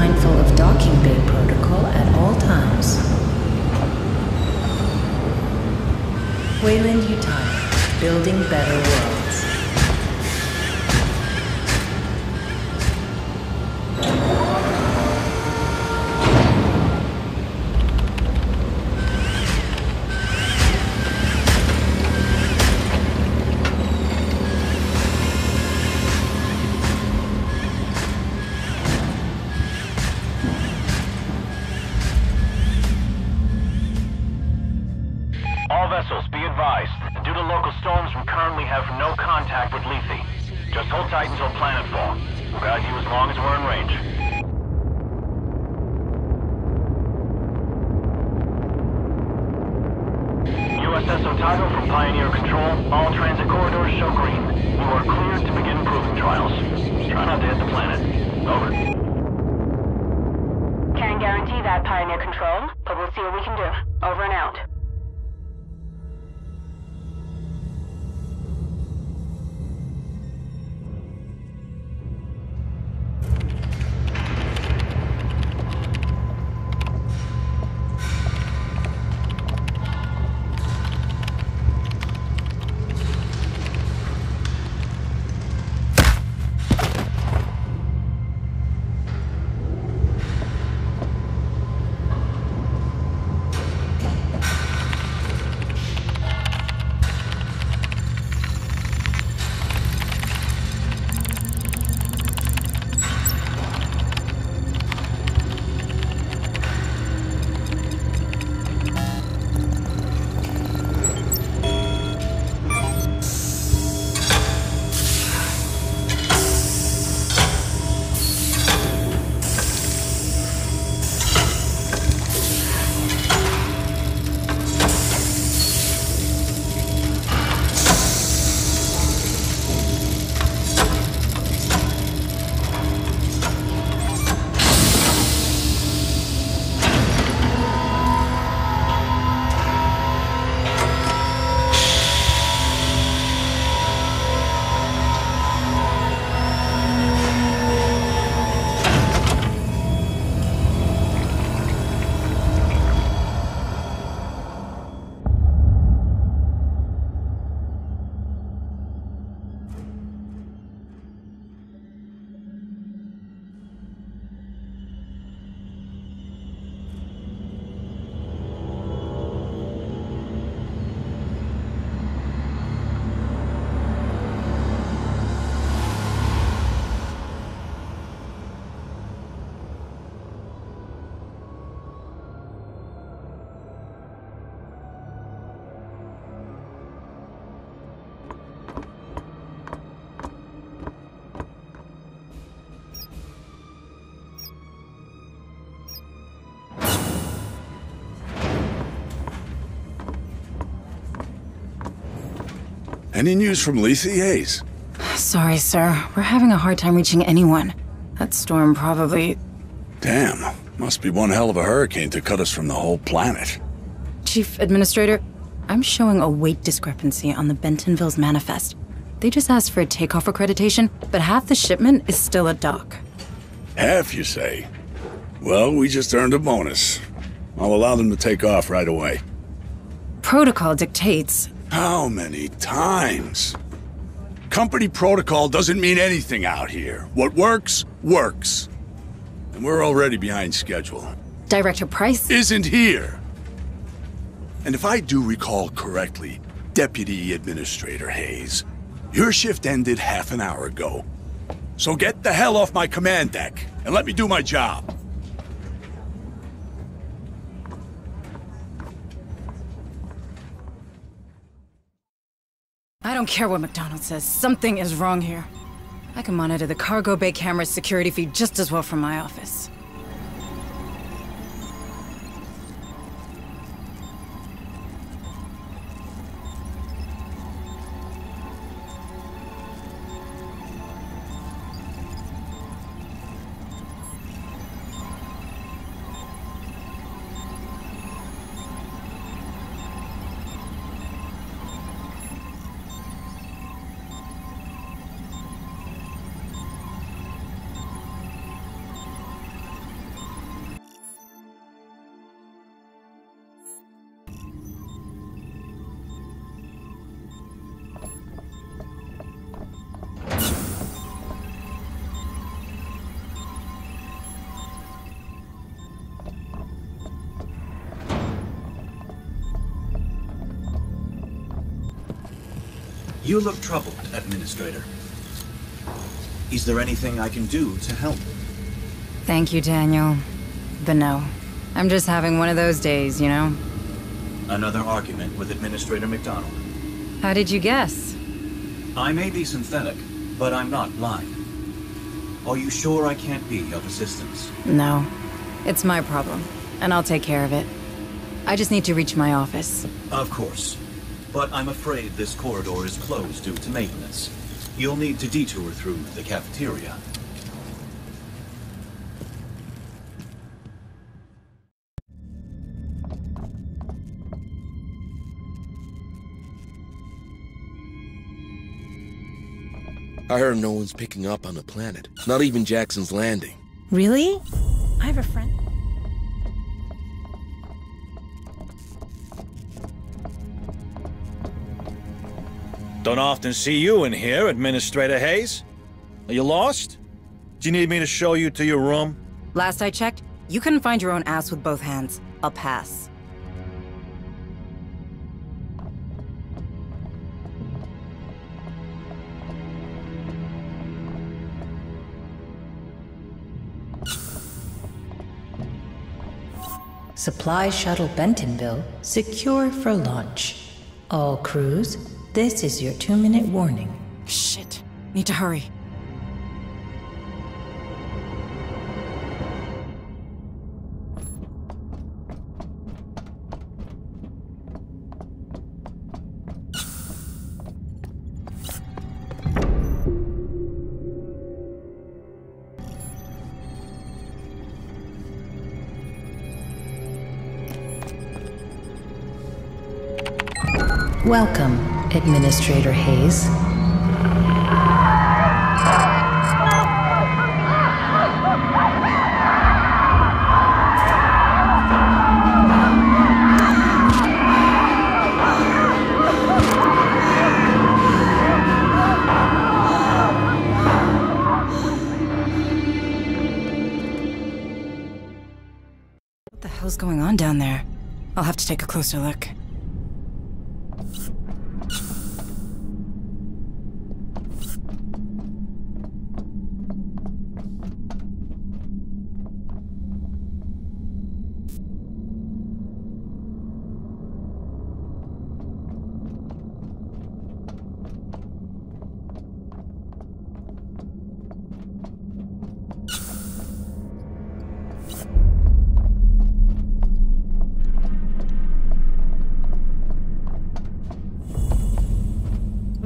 Mindful of docking bay protocol at all times. Weyland-Yutani, building better worlds. Control, but we'll see what we can do. Over and out. Any news from Lethe Hayes? Sorry, sir. We're having a hard time reaching anyone. That storm probably. Damn, must be one hell of a hurricane to cut us from the whole planet. Chief Administrator, I'm showing a weight discrepancy on the Bentonville's manifest. They just asked for a takeoff accreditation, but half the shipment is still at dock. Half, you say? Well, we just earned a bonus. I'll allow them to take off right away. Protocol dictates. How many times? Company protocol doesn't mean anything out here. What works, works. And we're already behind schedule. Director Price? Isn't here. And if I do recall correctly, Deputy Administrator Hayes, your shift ended half an hour ago. So get the hell off my command deck and let me do my job. Don't care what McDonald says. Something is wrong here. I can monitor the cargo bay camera's security feed just as well from my office. You look troubled, Administrator. Is there anything I can do to help? Thank you, Daniel. But no. I'm just having one of those days, you know? Another argument with Administrator McDonald. How did you guess? I may be synthetic, but I'm not blind. Are you sure I can't be of assistance? No. It's my problem, and I'll take care of it. I just need to reach my office. Of course. But I'm afraid this corridor is closed due to maintenance. You'll need to detour through the cafeteria. I heard no one's picking up on the planet. Not even Jackson's Landing. Really? I have a friend. Don't often see you in here, Administrator Hayes. Are you lost? Do you need me to show you to your room? Last I checked, you couldn't find your own ass with both hands. I'll pass. Supply Shuttle Bentonville secure for launch. All crews, this is your two minute warning. Shit. Need to hurry. Welcome, Administrator Hayes. What the hell's going on down there? I'll have to take a closer look.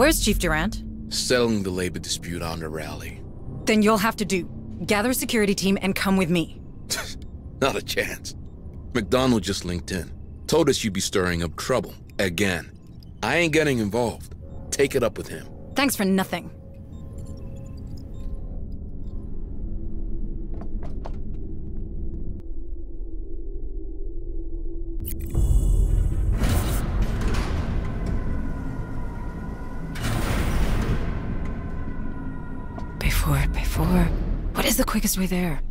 Where's Chief Durant? Settling the labor dispute on the rally. Then you'll have to do. Gather a security team and come with me. Not a chance. McDonald just linked in. Told us you'd be stirring up trouble. Again. I ain't getting involved. Take it up with him. Thanks for nothing. The quickest way there?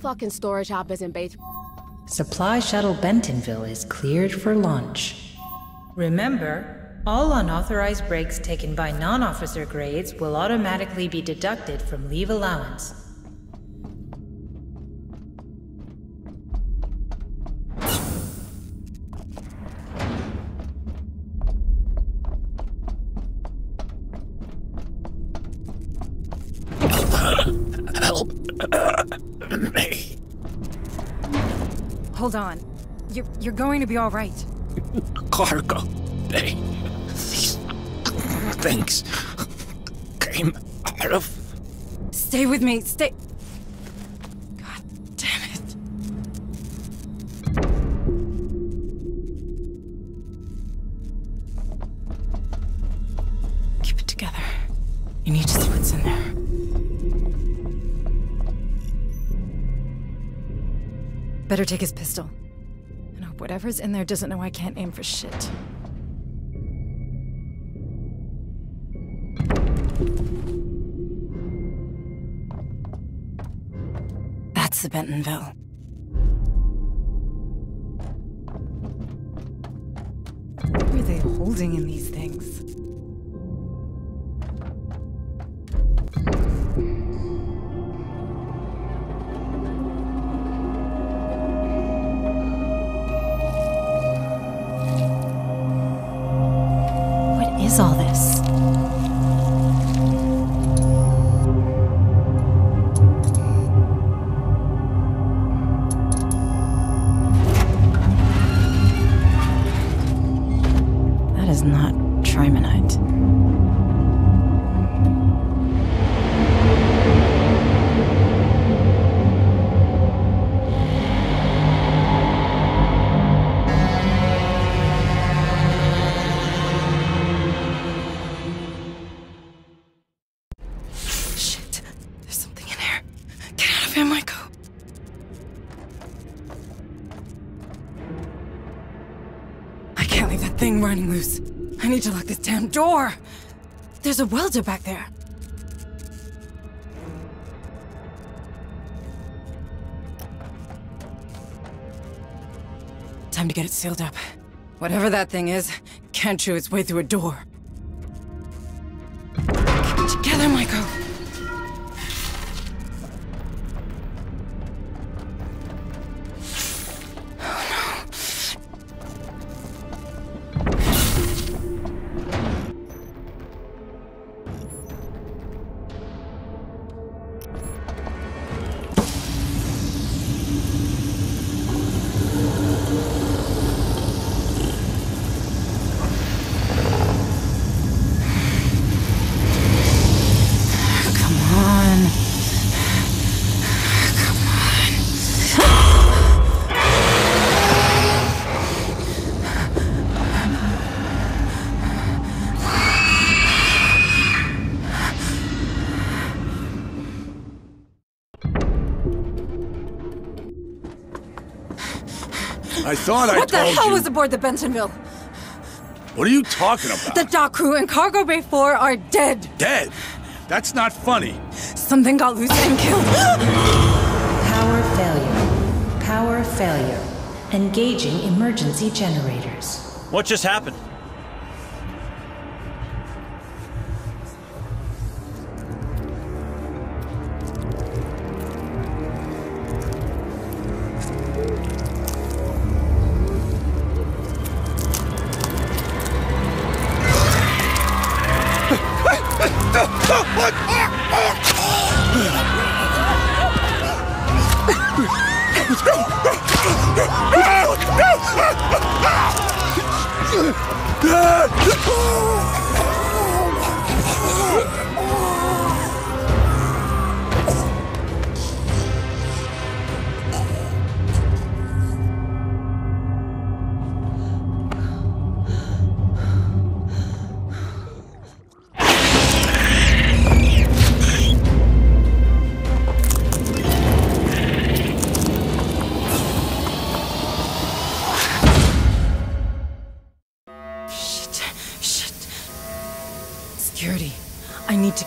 Fucking storage hoppers in Bay. Supply Shuttle Bentonville is cleared for launch. Remember, all unauthorized breaks taken by non officer grades will automatically be deducted from leave allowance. Hold on. You're, you're going to be all right. Cargo. They. These things came out of. Stay with me. Stay. Better take his pistol. And hope whatever's in there doesn't know I can't aim for shit. That's the Bentonville. What are they holding in these things? Door. There's a welder back there. Time to get it sealed up. Whatever that thing is, can't chew its way through a door. Keep together, Michael. I thought I What the hell you. was aboard the Bentonville? What are you talking about? The dock crew and cargo bay 4 are dead. Dead. That's not funny. Something got loose and killed. Power failure. Power failure. Engaging emergency generators. What just happened?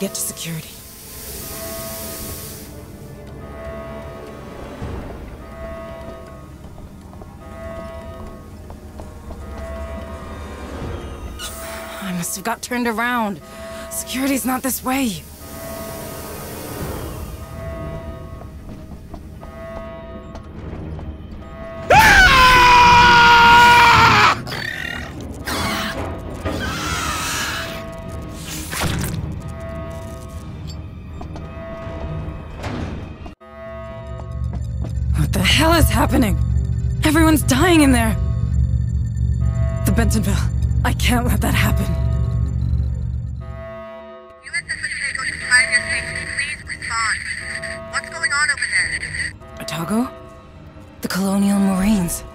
Get to security. I must have got turned around. Security's not this way. Hell is happening? Everyone's dying in there. The Bentonville. I can't let that happen. USS Otago to Pioneer Station, please respond. What's going on over there? Otago? The Colonial Marines.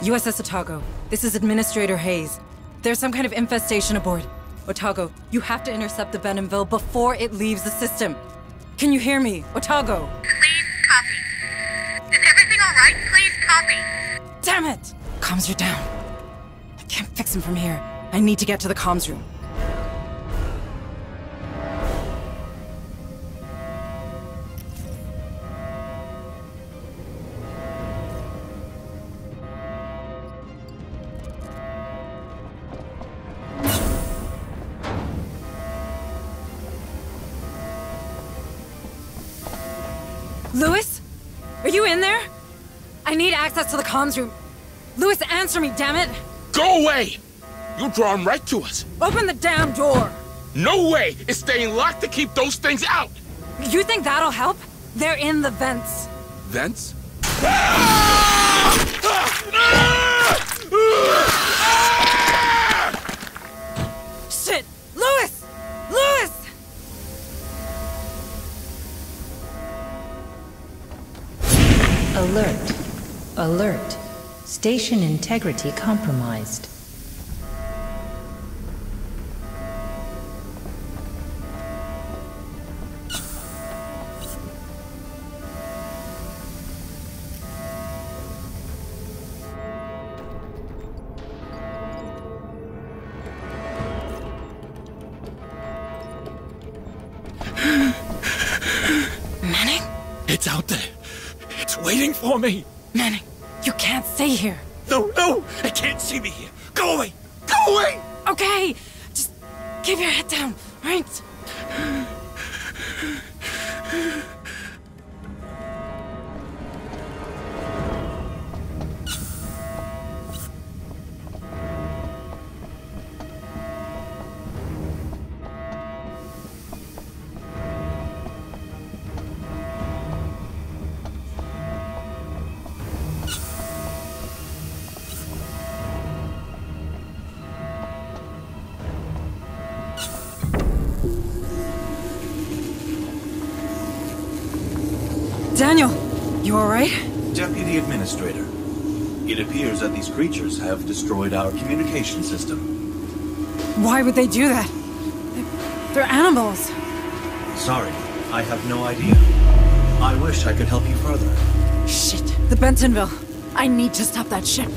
USS Otago. This is Administrator Hayes. There's some kind of infestation aboard. Otago, you have to intercept the Bentonville before it leaves the system. Can you hear me, Otago? Damn it! Comms are down. I can't fix him from here. I need to get to the comms room. Lewis? Are you in there? Access to the comms room. Lewis, answer me, damn it! Go away! You'll draw him right to us. Open the damn door! No way! It's staying locked to keep those things out! You think that'll help? They're in the vents. Vents? Shit! Alert. Station integrity compromised. Manning? It's out there. It's waiting for me. Stay here. No, no, I can't see me here. Daniel, you alright? Deputy Administrator, it appears that these creatures have destroyed our communication system. Why would they do that? They're animals. Sorry, I have no idea. I wish I could help you further. Shit, the Bentonville. I need to stop that ship.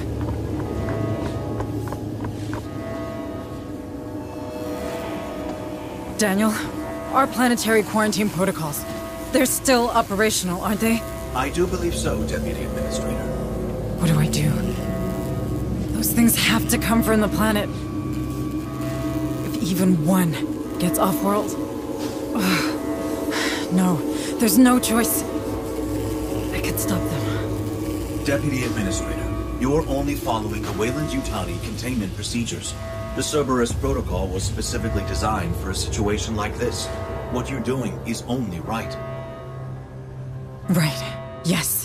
Daniel, our planetary quarantine protocols. They're still operational, aren't they? I do believe so, Deputy Administrator. What do I do? Those things have to come from the planet. If even one gets off-world... No, there's no choice. I can stop them. Deputy Administrator, you're only following the Weyland-Yutani containment procedures. The Cerberus protocol was specifically designed for a situation like this. What you're doing is only right. Right. Yes.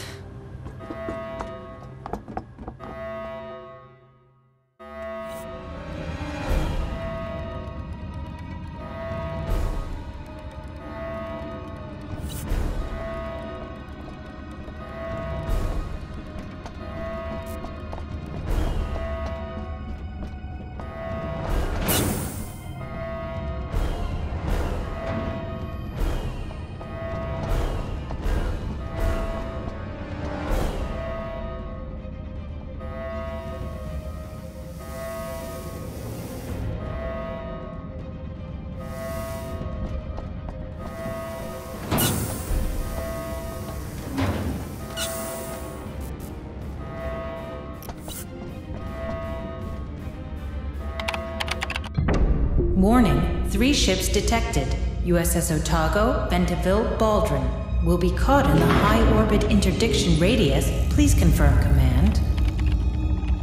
Three ships detected USS Otago, Bentonville, Baldwin. Will be caught in the high orbit interdiction radius. Please confirm command.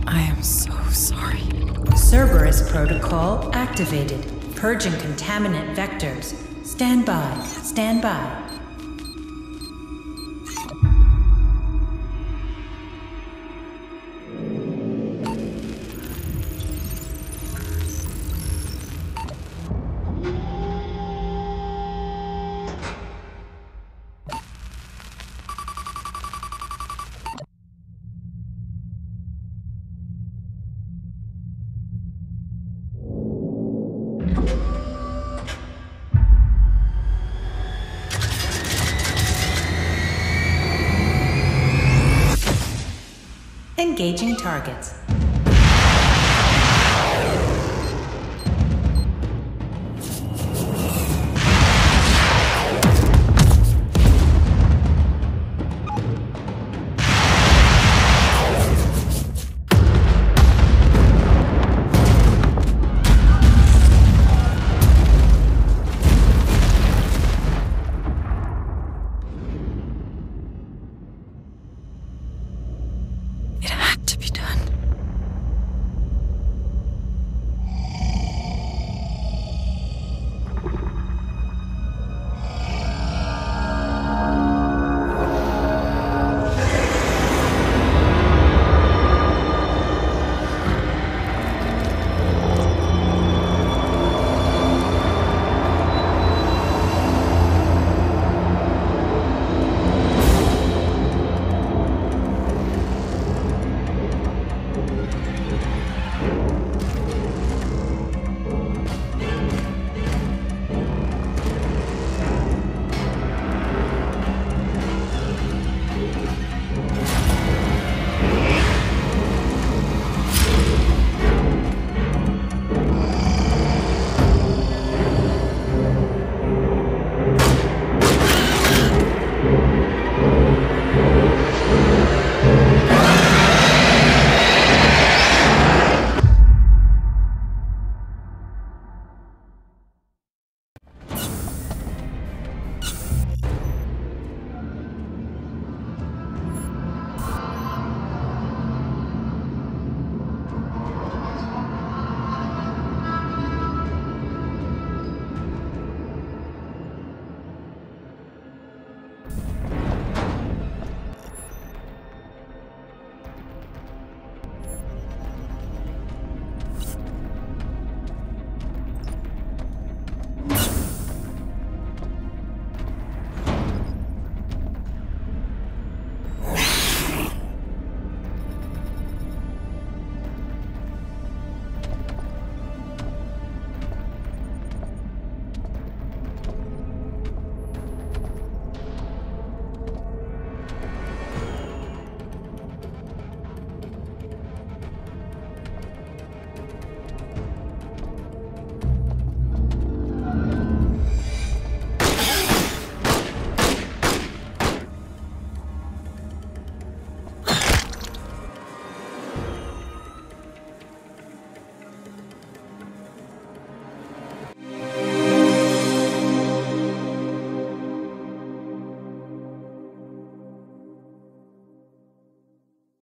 I am so sorry. Cerberus protocol activated. Purging contaminant vectors. Stand by. Stand by. Engaging targets.